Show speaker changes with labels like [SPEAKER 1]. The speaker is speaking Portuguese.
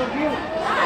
[SPEAKER 1] Subiu.